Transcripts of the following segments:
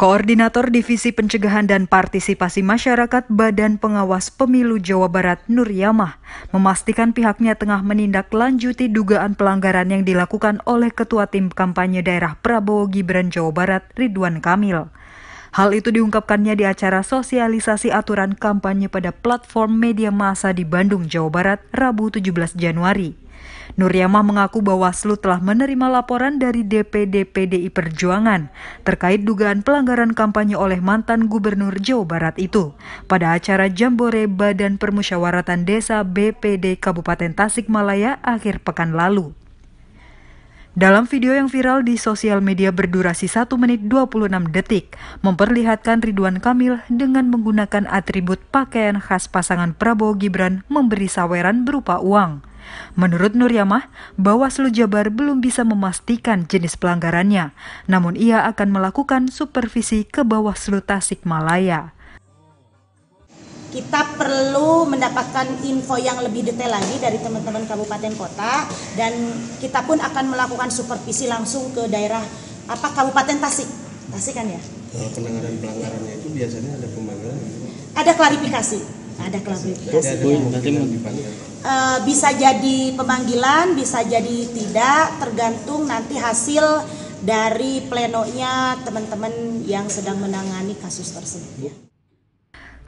Koordinator Divisi Pencegahan dan Partisipasi Masyarakat Badan Pengawas Pemilu Jawa Barat Nur Yamah memastikan pihaknya tengah menindaklanjuti dugaan pelanggaran yang dilakukan oleh Ketua Tim Kampanye Daerah Prabowo Gibran Jawa Barat Ridwan Kamil. Hal itu diungkapkannya di acara sosialisasi aturan kampanye pada platform media massa di Bandung, Jawa Barat, Rabu 17 Januari. Nur Yamah mengaku Bawaslu telah menerima laporan dari DPD PDI Perjuangan terkait dugaan pelanggaran kampanye oleh mantan Gubernur Jawa Barat itu pada acara Jambore Badan Permusyawaratan Desa BPD Kabupaten Tasikmalaya akhir pekan lalu. Dalam video yang viral di sosial media berdurasi 1 menit 26 detik, memperlihatkan Ridwan Kamil dengan menggunakan atribut pakaian khas pasangan Prabowo Gibran memberi saweran berupa uang. Menurut Nur Yamah, Bawaslu Jabar belum bisa memastikan jenis pelanggarannya, namun ia akan melakukan supervisi ke Bawaslu Tasikmalaya kita perlu mendapatkan info yang lebih detail lagi dari teman-teman kabupaten kota dan kita pun akan melakukan supervisi langsung ke daerah apa kabupaten Tasik. Tasik kan ya? Penanganan pelanggarannya itu biasanya ada pemanggilan ada klarifikasi. Ada klarifikasi. Uh, bisa jadi pemanggilan bisa jadi tidak tergantung nanti hasil dari plenonya teman-teman yang sedang menangani kasus tersebut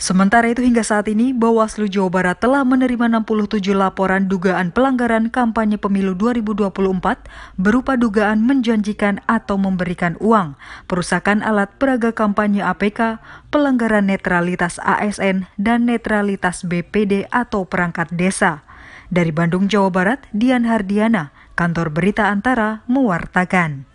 Sementara itu hingga saat ini Bawaslu Jawa Barat telah menerima 67 laporan dugaan pelanggaran kampanye pemilu 2024 berupa dugaan menjanjikan atau memberikan uang, perusakan alat peraga kampanye APK, pelanggaran netralitas ASN, dan netralitas BPD atau perangkat desa. Dari Bandung, Jawa Barat, Dian Hardiana, Kantor Berita Antara, mewartakan.